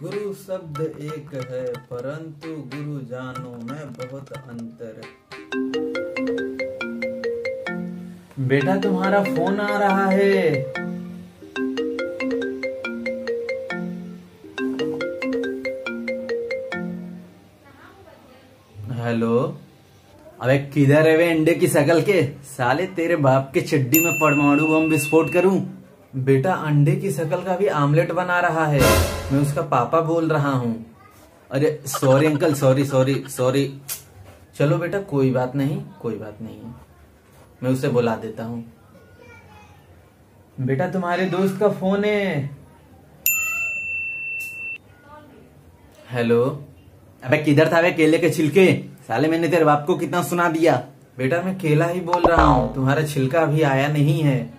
गुरु शब्द एक है, परंतु गुरु जानो में बहुत अंतर बेटा, तुम्हारा फ़ोन आ रहा है। हेलो? अबे, किधर है वे अंडे की शकल के? साले, तेरे बाप के चड्डी में परमाणु बम विस्फोट करूँ। बेटा अंडे की शकल का भी आमलेट बना रहा है। मैं उसका पापा बोल रहा हूँ। अरे sorry uncle sorry sorry sorry चलो बेटा, कोई बात नहीं, कोई बात नहीं। मैं उसे बुला देता हूँ। बेटा, तुम्हारे दोस्त का फ़ोन है। हेलो? अबे, किधर था वे केले के छिलके? साले, मैंने तेरे बाप को कितना सुना दिया। बेटा, मैं केला ही बोल रहा हूँ। तुम्हारा छिलका अभी आया नहीं है।